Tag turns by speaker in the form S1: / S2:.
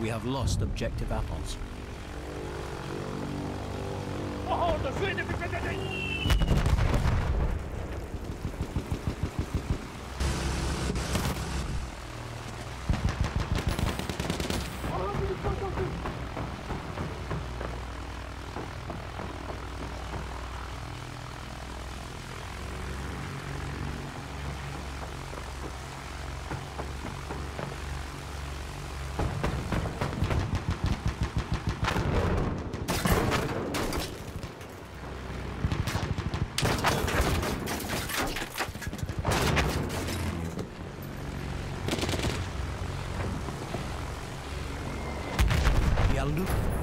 S1: We have lost objective apples.
S2: Oh, Obrigado.